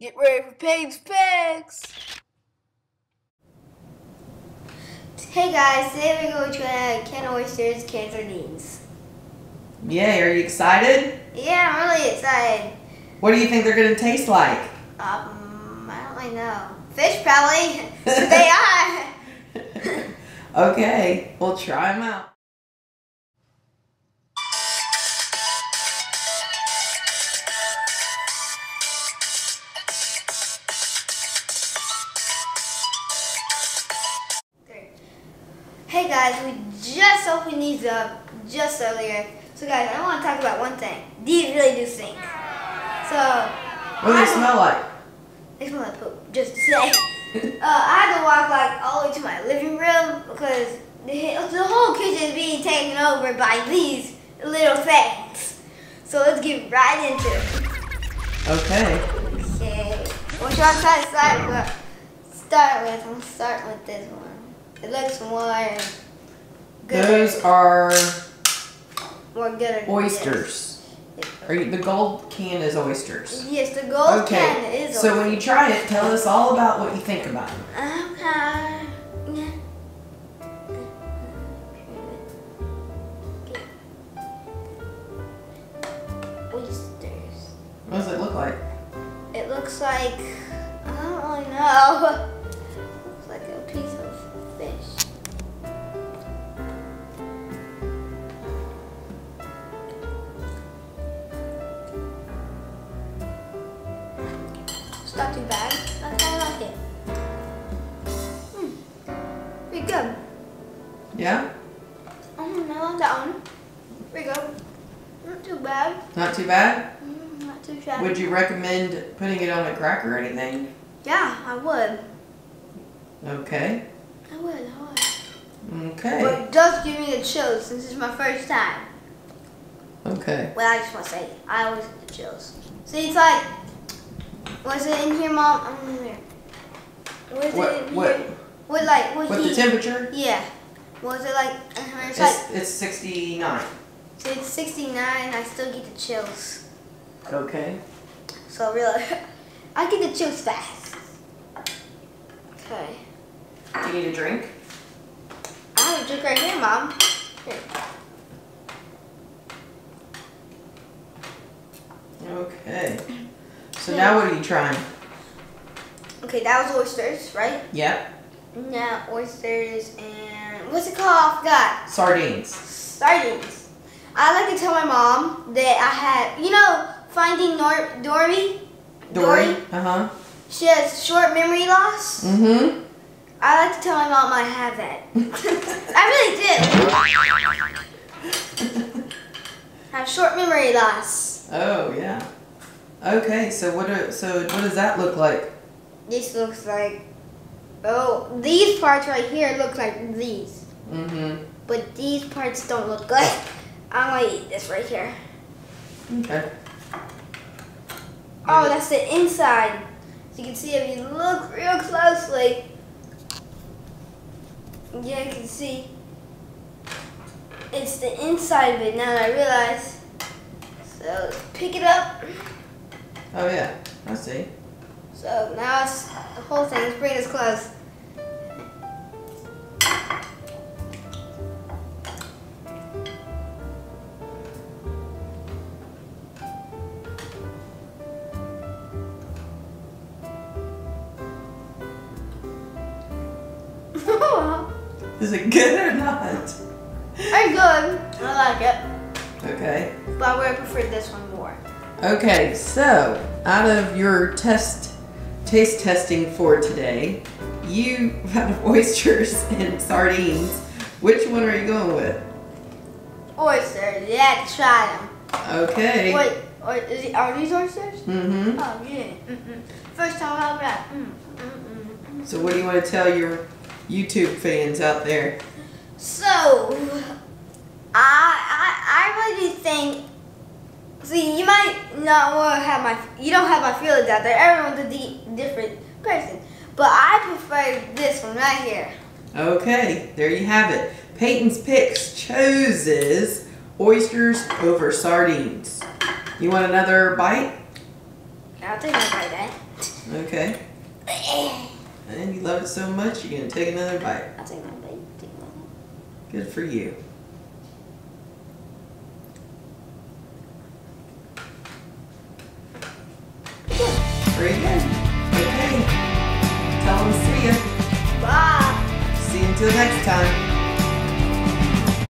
Get ready for Peyton's Picks! Hey guys, today we're going to try canned oysters, canned sardines. Yay, are you excited? Yeah, I'm really excited. What do you think they're going to taste like? Um, I don't really know. Fish probably. they are. okay, we'll try them out. Guys, we just opened these up just earlier. So guys, I want to talk about one thing. These really do stink. So. What do they smell like? They smell like poop, just to say. uh, I had to walk like all the way to my living room because the, the whole kitchen is being taken over by these little things. So let's get right into it. Okay. Okay. What should I start with? Start with. I'm starting with this one. It looks more good. Those are. Oysters. Are you, the gold can is oysters. Yes, the gold okay. can is. Oysters. So when you try it, tell us all about what you think about it. Okay. Oysters. What does it look like? It looks like I don't really know. not too bad. I kind of like it. Hmm. Pretty good. Yeah? Mm, I like that one. Pretty good. Not too bad. Not too bad? Mm, not too bad. Would you recommend putting it on a cracker or anything? Yeah, I would. Okay. I would, I would. Okay. But it does give me the chills since it's my first time. Okay. Well, I just want to say, I always get the chills. See, it's like, was it in here, Mom? I'm in there. Was What- it in what- here? What, like, what With the temperature? Yeah. Was it like, uh, it's like, It's, it's 69. so it's 69, I still get the chills. Okay. So really, I get the chills fast. Okay. Do you need a drink? I have a drink right here, Mom. Here. Okay. So now what are you trying? Okay, that was oysters, right? Yep. Now oysters and what's it called? I forgot. Sardines. Sardines. I like to tell my mom that I had, you know, Finding Nor- Dory. Dory? Uh huh. She has short memory loss. Mm hmm. I like to tell my mom I have that. I really do. I have short memory loss. Oh yeah. Okay, so what are, so what does that look like? This looks like, oh, these parts right here look like these. Mm-hmm. But these parts don't look good. I'm gonna eat this right here. Okay. Oh, that's the inside. So you can see if you look real closely. Yeah, you can see. It's the inside of it now that I realize. So pick it up. Oh yeah, I see. So now it's the whole thing. Let's bring this close. Is it good or not? I'm good. I like it. Okay. But I would have preferred this one. Okay, so out of your test taste testing for today, you have oysters and sardines. Which one are you going with? Oysters. Yeah, try them. Okay. Wait, or, it, are these oysters? Mm-hmm. Oh, yeah. Mm-mm. First time I've had mm, mm, mm. So what do you want to tell your YouTube fans out there? So, I, I, I really think, See, you might not want to have my, you don't have my feelings out there. Everyone's a different person. But I prefer this one right here. Okay, there you have it. Peyton's Picks chooses oysters over sardines. You want another bite? I'll take another bite, Okay. and you love it so much, you're going to take another bite. I'll take another bite. Good for you. Sure again. Okay. Tell them see ya. Bye. See you until next time.